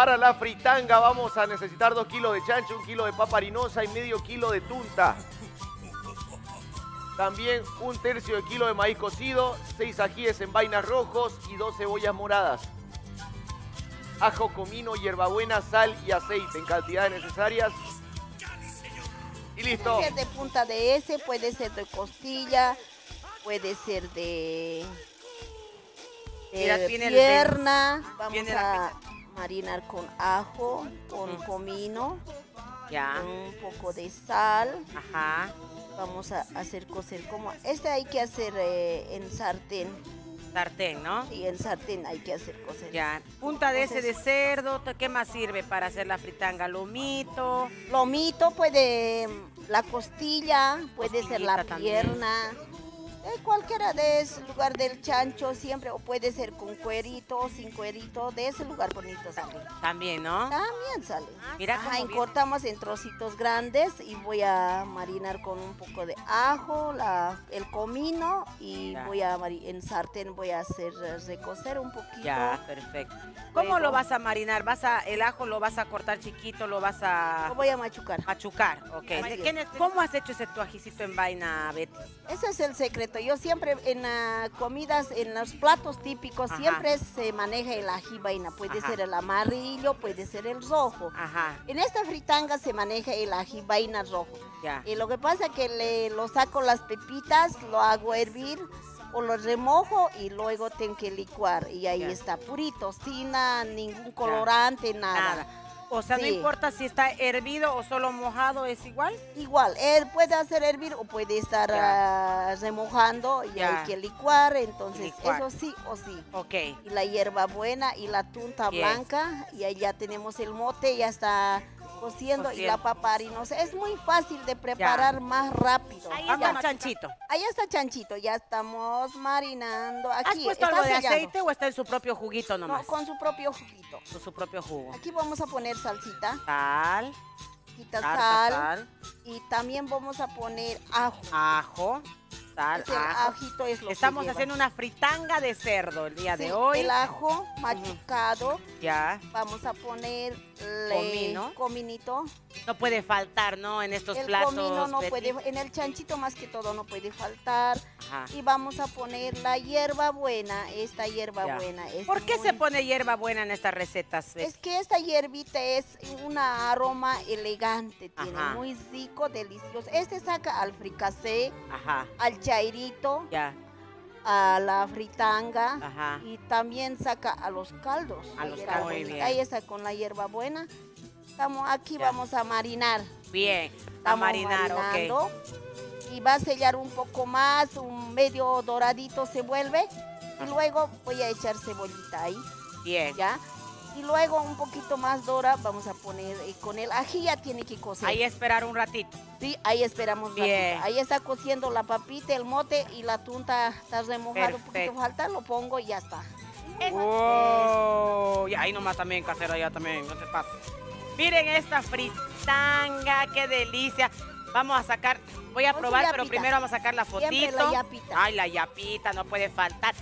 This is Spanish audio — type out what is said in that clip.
Para la fritanga vamos a necesitar 2 kilos de chancho, 1 kilo de papa harinosa y medio kilo de tunta. También un tercio de kilo de maíz cocido, 6 ajíes en vainas rojos y 2 cebollas moradas. Ajo, comino, hierbabuena, sal y aceite en cantidades necesarias. Y listo. Puede ser de punta de ese, puede ser de costilla, puede ser de, de Mira, tiene el pierna. Vamos Tiene la a marinar con ajo, con comino, Ya. un poco de sal. Ajá. Vamos a hacer cocer como... Este hay que hacer eh, en sartén. Sartén, ¿no? Sí, en sartén hay que hacer cocer. Ya. Punta de ese de cerdo. ¿Qué más sirve para hacer la fritanga? Lomito. Lomito puede, la costilla, puede ser la también. Pierna, eh, cualquiera de ese lugar del chancho siempre, o puede ser con cuerito o sin cuerito, de ese lugar bonito sale. También, ¿no? También sale. Mira Ajá, cómo y bien. cortamos en trocitos grandes y voy a marinar con un poco de ajo, la, el comino y Ya. voy a en sartén voy a hacer eh, recocer un poquito. Ya, perfecto. ¿Cómo Luego- lo vas a marinar? ¿Vas a, el ajo lo vas a cortar chiquito, lo vas a Lo voy a machucar. machucar? Ok. ¿De ¿Cómo has hecho ese tu ajicito en vaina, Betty? Ese es el secreto. Yo siempre en ah, comidas, en los platos típicos, Ajá. siempre se maneja el ají vaina. Puede Ajá. ser el amarillo, puede ser el rojo. Ajá, En esta fritanga se maneja el ají vaina rojo. ya. Y lo que pasa es que le, lo saco las pepitas, lo hago hervir o lo remojo y luego tengo que licuar. Y ahí Ya. está purito, sin ningún colorante, nada. Nada. O sea, no Sí. importa si está hervido o solo mojado, ¿es igual? Igual, él puede hacer hervir o puede estar ah, remojando y Ya. hay que licuar, entonces Licuar. eso sí o sí. Ok. Y la hierba buena y la tunta Yes. blanca y ahí ya tenemos el mote, ya está cociendo, y la Cociendo. papa harinosa. Es muy fácil de preparar más rápido. Ahí está chanchito. Ahí está chanchito, ya estamos marinando. ¿Has Aquí puesto está algo de aceite o está en su propio juguito No, nomás? con su propio juguito. Con su propio jugo. Aquí vamos a poner salsita, Sal, quita sal, sal, y también vamos a poner ajo. ajo, sal, Ese ajo. ajito es lo que Estamos haciendo una fritanga de cerdo el día Sí, de hoy. El ajo machucado. Ya. Vamos a poner Comino. cominito. No puede faltar, ¿no? En estos el platos. comino no puede, en el chanchito más que todo no puede faltar. Ajá. Y vamos a poner la hierba buena, esta hierba Ya. buena. es ¿Por qué muy- se pone hierba buena en estas recetas? Es que esta hierbita es un aroma elegante, tiene Ajá. muy rico, delicioso. Este saca al fricasé, Ajá. al chairito, Ya. a la fritanga Ajá. y también saca a los caldos. A los caldos. Muy buena. bien. Ahí está con la hierba buena. Estamos aquí, Ya. vamos a marinar. Bien. A marinar, ok. marinando. Y va a sellar un poco más, un medio doradito se vuelve. Ah. Y luego voy a echar cebollita ahí, Bien. ¿ya? Y luego un poquito más dora vamos a poner eh, con el ají ya tiene que cocer. Ahí esperar un ratito. Sí, ahí esperamos Bien. ratito. Ahí está cociendo la papita, el mote y la tunta está remojado. Un poquito falta, lo pongo y ya está. Oh, y ahí nomás también, casera, ya también, no te pases. Miren esta fritanga, qué delicia. Vamos a sacar, voy a Con probar, pero primero vamos a sacar la fotito. la yapita. Ay, la yapita, no puede faltar.